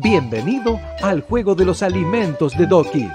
Bienvenido al juego de los alimentos de Doki.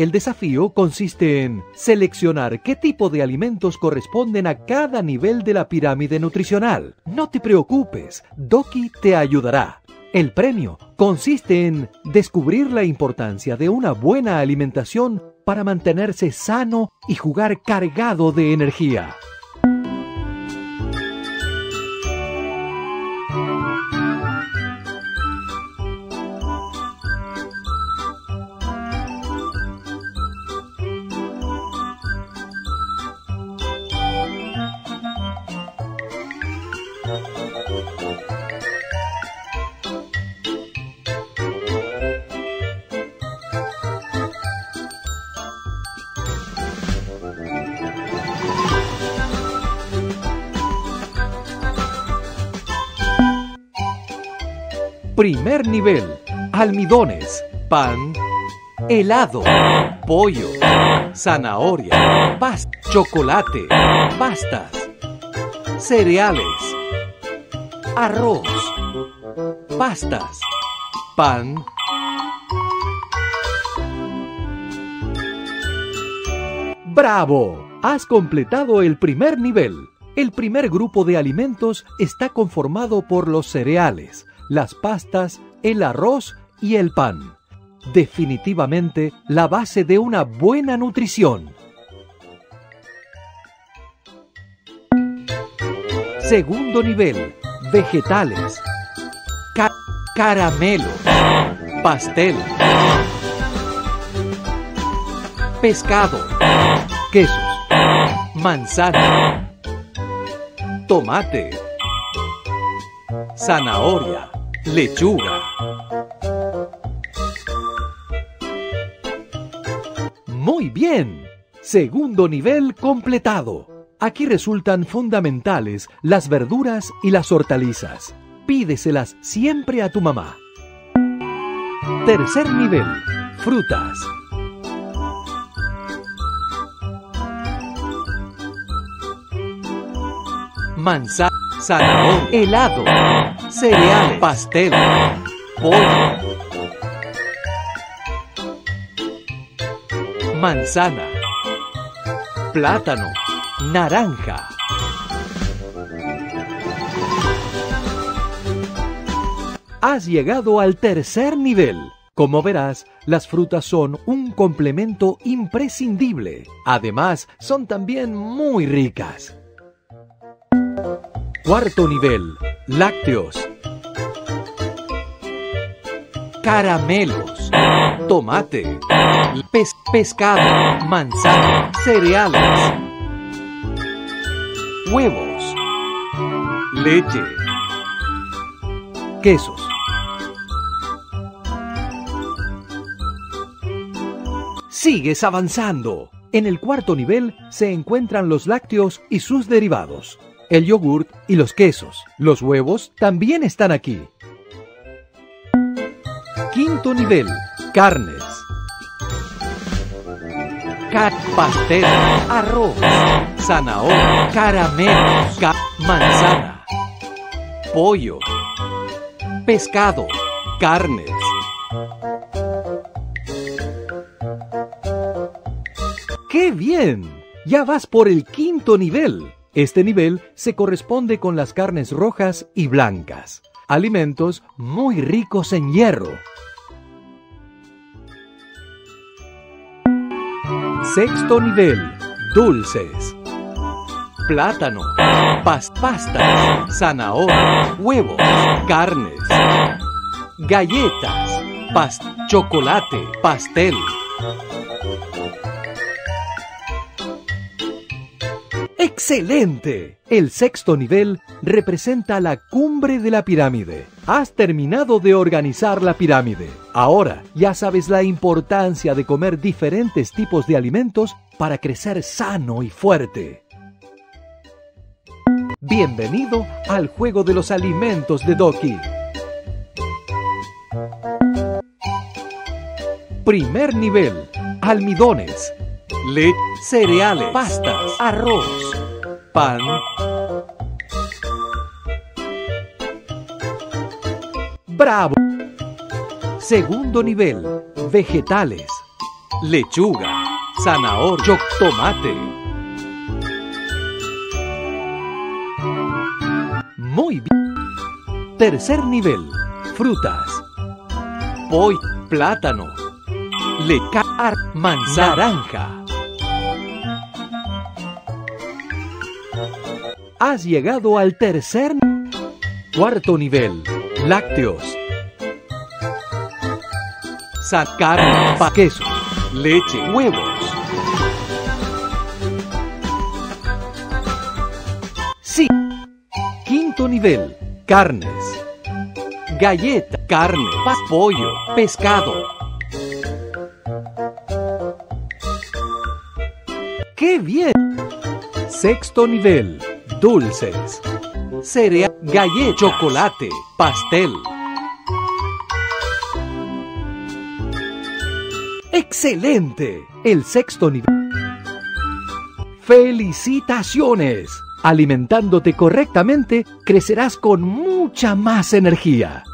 El desafío consiste en seleccionar qué tipo de alimentos corresponden a cada nivel de la pirámide nutricional. No te preocupes, Doki te ayudará. El premio consiste en descubrir la importancia de una buena alimentación para mantenerse sano y jugar cargado de energía. Primer nivel. Almidones, pan, helado, pollo, zanahoria, pasta, chocolate, pastas, cereales, arroz, pastas, pan, ¡Bravo! Has completado el primer nivel. El primer grupo de alimentos está conformado por los cereales, las pastas, el arroz y el pan. Definitivamente la base de una buena nutrición. Segundo nivel, vegetales, ca caramelos, pastel, pescado, quesos, manzana, tomate, zanahoria, lechuga. Muy bien. Segundo nivel completado. Aquí resultan fundamentales las verduras y las hortalizas. Pídeselas siempre a tu mamá. Tercer nivel. Frutas. Manzana, zanahoria, helado, cereal, pastel, pollo, manzana, plátano, naranja. Has llegado al tercer nivel. Como verás, las frutas son un complemento imprescindible. Además, son también muy ricas. Cuarto nivel. Lácteos. Caramelos. Tomate. Pes pescado. Manzana. Cereales. Huevos. Leche. Quesos. Sigues avanzando. En el cuarto nivel se encuentran los lácteos y sus derivados el yogurt y los quesos. Los huevos también están aquí. Quinto nivel, carnes. Cat pastel, arroz, zanahoria, caramelos, manzana, pollo, pescado, carnes. ¡Qué bien! Ya vas por el quinto nivel. Este nivel se corresponde con las carnes rojas y blancas, alimentos muy ricos en hierro. Sexto nivel, dulces. plátano, pas pastas, zanahoria, huevos, carnes, galletas, chocolate, pastel. ¡Excelente! El sexto nivel representa la cumbre de la pirámide. Has terminado de organizar la pirámide. Ahora ya sabes la importancia de comer diferentes tipos de alimentos para crecer sano y fuerte. Bienvenido al juego de los alimentos de Doki. Primer nivel, almidones, leche, cereales, pastas, arroz, pan, bravo. Segundo nivel, vegetales, lechuga, zanahoria, tomate. Muy bien. Tercer nivel, frutas, pollo, plátano, lecar, manzana, naranja. Has llegado al tercer cuarto nivel, lácteos, sacar pa queso, leche, huevos. Sí. Quinto nivel, carnes, galleta, carne, pollo, pescado. ¡Qué bien! Sexto nivel, dulces, cereal, galleta, chocolate, pastel. ¡Excelente! El sexto nivel. ¡Felicitaciones! Alimentándote correctamente, crecerás con mucha más energía.